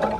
you